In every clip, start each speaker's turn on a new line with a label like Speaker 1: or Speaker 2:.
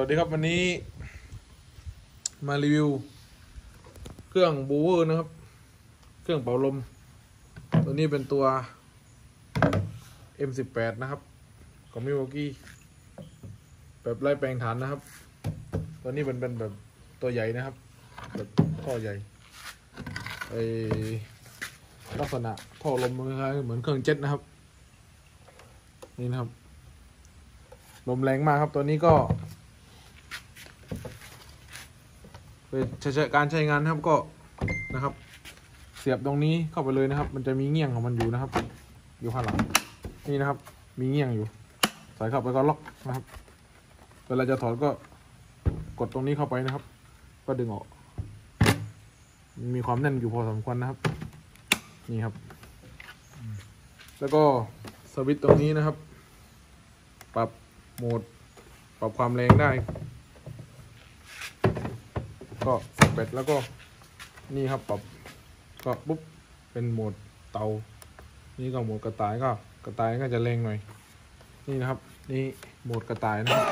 Speaker 1: วัสดีครับวันนี้ มารีวิว เครื่องบูเวอร์นะครับ เครื่องเป่าลม ตัวนี้เป็นตัว M18 นะครับ ของมิวกี้แบบไล่แปลงฐานนะครับ ตัวนี้เป็นเป็นแบบตัวใหญ่นะครับ แบบท่อใหญ่ไอลักษณะท่อลมคล้ายเหมือนเครื่องเจ็ตนะครับ นี่นะครับ ลมแรงมากครับตัวนี้ก็เป็นใช้ การใช้งานนะครับก็นะครับ เสียบตรงนี้เข้าไปเลยนะครับ มันจะมีเงี้ยงของมันอยู่นะครับ อยู่ข้างหลังนี่นะครับ มีเงี้ยงอยู่ ใส่เข้าไปก็ล็อกนะครับเวลาจะถอดก็กดตรงนี้เข้าไปนะครับ ก็ดึงออก มีความแน่นอยู่พอสมควรนะครับ นี่ครับ แล้วก็สวิตช์ตรงนี้นะครับ ปรับโหมด ปรับความแรงได้ ก็สเปดแล้วก็นี่ครับปรับก็ปุ๊บเป็นโหมดเตา นี่ก็โหมดกระต่ายก็กระต่ายก็จะแรงหน่อย นี่นะครับ นี่โหมดกระต่ายนะครับ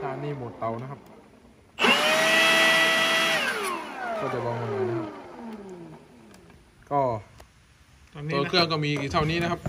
Speaker 1: ถ้านี่โหมดเตานะครับ ก็จะเบาหน่อยนะครับ ก็
Speaker 2: ตอนนี้
Speaker 1: ตัว
Speaker 2: นะ
Speaker 1: เครื่องก็มีเท่านี้นะครับ